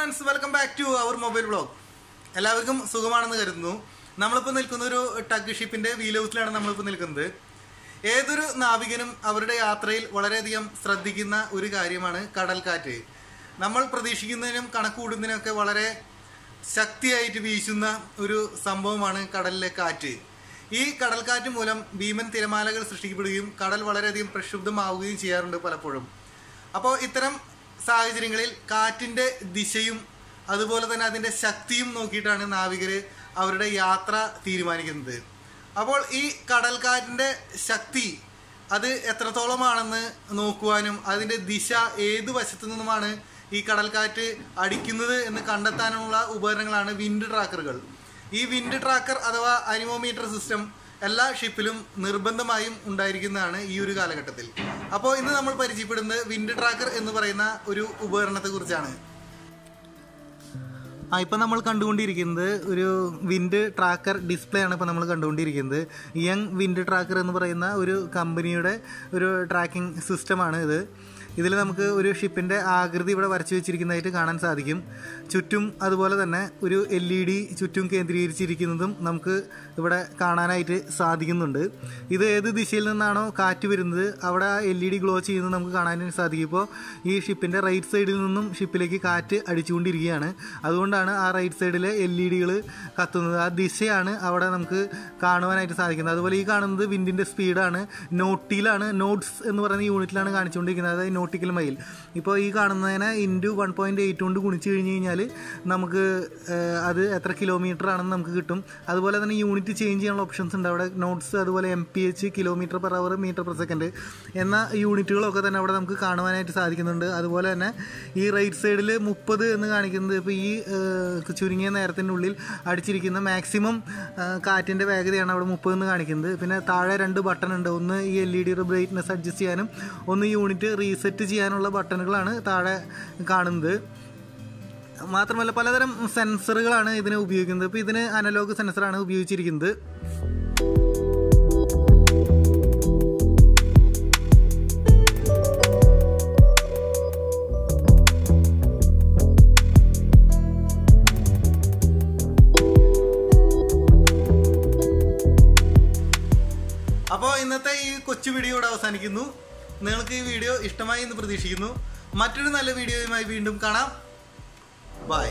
Friends welcome back to our mobile blog എല്ലാവർക്കും സുഖമാണെന്ന് കരുതുന്നു. നമ്മളിപ്പോൾ നിൽക്കുന്ന ഒരു ടഗ് ഷിപ്പിന്റെ വീൽ ഹൗസിലാണ് നമ്മളിപ്പോൾ നിൽക്കുന്നത്. ഏതൊരു നാവികനും അവരുടെ യാത്രയിൽ വളരെയധികം ശ്രദ്ധിക്കുന്ന ഒരു കാര്യമാണ് കടൽക്കാറ്റ്. നമ്മൾ പ്രതീക്ഷിക്കുന്നതിനും കണക്കുകൂടുന്നതിനൊക്കെ വളരെ ശക്തിയായിട്ട് വീശുന്ന ഒരു സംഭവമാണ് കടലിലെ കാറ്റ്. ഈ കടൽക്കാറ്റ് മൂലം ഭീമൻ തിരമാലകൾ സൃഷ്ടിക്കപ്പെടുകയും കടൽ വളരെയധികം പ്രക്ഷുബ്ധമാവുകയും ചെയ്യാറുണ്ട് പലപ്പോഴും. അപ്പോൾ ഇത്തരം സാഹചര്യങ്ങളിൽ കാറ്റിന്റെ ദിശയും അതുപോലെ തന്നെ അതിന്റെ ശക്തിയും നോക്കിയിട്ടാണ് നാവികർ അവരുടെ യാത്ര തീരുമാനിക്കുന്നത്. അപ്പോൾ ഈ കടൽക്കാറ്റിന്റെ ശക്തി അത് എത്രത്തോളമാണെന്ന് നോക്കുവാനും അതിന്റെ ദിശ ഏത് വശത്തു നിന്നുമാണ് ഈ കടൽക്കാറ്റ് അടിക്കുന്നത് എന്ന് കണ്ടെത്താനുള്ള ഉപകരണങ്ങളാണ് വിൻഡ് ട്രാക്കറുകൾ. ഈ വിൻഡ് ട്രാക്കർ അഥവാ അനിമോമീറ്റർ സിസ്റ്റം എല്ലാ ഷിപ്പിലും നിർബന്ധമായും ഉണ്ടായിരിക്കുന്നതാണ് ഈ ഒരു കാലഘട്ടത്തിൽ. അപ്പോൾ ഇന്ന് നമ്മൾ പരിചയപ്പെടുന്നത് വിൻഡ് ട്രാക്കർ എന്ന് പറയുന്ന ഒരു ഉപകരണത്തെ കുറിച്ചാണ് ആ ഇപ്പം നമ്മൾ കണ്ടുകൊണ്ടിരിക്കുന്നത് ഒരു വിൻഡ് ട്രാക്കർ ഡിസ്പ്ലേ ആണ് ഇപ്പം നമ്മൾ കണ്ടുകൊണ്ടിരിക്കുന്നത്. യങ് വിൻഡ് ട്രാക്കർ എന്ന് പറയുന്ന ഒരു കമ്പനിയുടെ ഒരു ട്രാക്കിംഗ് സിസ്റ്റമാണ് ഇത്. ഇതിൽ നമുക്ക് ഒരു ഷിപ്പിന്റെ ആകൃതി ഇവിടെ വരച്ചു വെച്ചിരിക്കുന്നതായിട്ട് കാണാൻ സാധിക്കും. ചുറ്റും അതുപോലെ തന്നെ ഒരു എൽ ഇ ഡി ചുറ്റും കേന്ദ്രീകരിച്ചിരിക്കുന്നതും നമുക്ക് ഇവിടെ കാണാനായിട്ട് സാധിക്കുന്നുണ്ട്. ഇത് ഏത് ദിശയിൽ നിന്നാണോ കാറ്റ് വരുന്നത് അവിടെ എൽ ഇ ഡി ഗ്ലോ ചെയ്യുന്നത് നമുക്ക് കാണാനായിട്ട് സാധിക്കും. ഇപ്പോൾ ഈ ഷിപ്പിന്റെ റൈറ്റ് സൈഡിൽ നിന്നും ഷിപ്പിലേക്ക് കാറ്റ് അടിച്ചുകൊണ്ടിരിക്കുകയാണ്. അതുകൊണ്ടാണ് ആ റൈറ്റ് സൈഡിലെ എൽ ഇ ഡികൾ കത്തുന്നത്. ആ ദിശയാണ് അവിടെ നമുക്ക് കാണുവാനായിട്ട് സാധിക്കുന്നത്. അതുപോലെ ഈ കാണുന്നത് വിൻഡിന്റെ സ്പീഡാണ്. നോട്ടിയിലാണ് നോട്ട്സ് എന്ന് പറയുന്ന യൂണിറ്റിലാണ് കാണിച്ചുകൊണ്ടിരിക്കുന്നത്. അതായത് നോട്ടിക്കൽ മൈൽ ഇപ്പോൾ ഈ കാണുന്നതിനെ ഇന്റു വൺ പോയിന്റ് എയ്റ്റ് കൊണ്ട് ഗുണിച്ച് കഴിഞ്ഞ് കഴിഞ്ഞാൽ നമുക്ക് അത് എത്ര കിലോമീറ്റർ ആണെന്ന് നമുക്ക് കിട്ടും. അതുപോലെ തന്നെ യൂണിറ്റ് ചേഞ്ച് ചെയ്യാനുള്ള ഓപ്ഷൻസ് ഉണ്ട്. അവിടെ നോട്ട്സ് അതുപോലെ M P H kilometre per hour metre per second എന്ന യൂണിറ്റുകളൊക്കെ തന്നെ അവിടെ നമുക്ക് കാണുവാനായിട്ട് സാധിക്കുന്നുണ്ട്. അതുപോലെ തന്നെ ഈ റൈറ്റ് സൈഡിൽ മുപ്പത് എന്ന് കാണിക്കുന്നത് ഇപ്പോൾ ഈ ചുരുങ്ങിയ ചുരുങ്ങിയ ഉള്ളിൽ അടിച്ചിരിക്കുന്ന മാക്സിമം കാറ്റിന്റെ വേഗതയാണ് അവിടെ മുപ്പത് എന്ന് കാണിക്കുന്നത്. പിന്നെ താഴെ രണ്ട് ബട്ടൺ ഉണ്ട്. ഒന്ന് ഈ എൽ ഇ ഡിയുടെ ബ്രൈറ്റ്നസ് അഡ്ജസ്റ്റ് ചെയ്യാനും ഒന്ന് യൂണിറ്റ് റീസെറ്റ് ചെയ്യാനുള്ള ബട്ടണുകളാണ് താഴെ കാണുന്നത്. മാത്രമല്ല പലതരം സെൻസറുകളാണ് ഇതിന് ഉപയോഗിക്കുന്നത്. ഇപ്പോൾ ഇതിന് അനലോഗ് സെൻസറാണ് ഉപയോഗിച്ചിരിക്കുന്നത്. അപ്പോൾ ഇന്നത്തെ ഈ കൊച്ചു വീഡിയോ ഇവിടെ അവസാനിക്കുന്നു. നിങ്ങൾക്ക് ഈ വീഡിയോ ഇഷ്ടമായി എന്ന് പ്രതീക്ഷിക്കുന്നു. മറ്റൊരു നല്ല വീഡിയോയുമായി വീണ്ടും കാണാം. ബൈ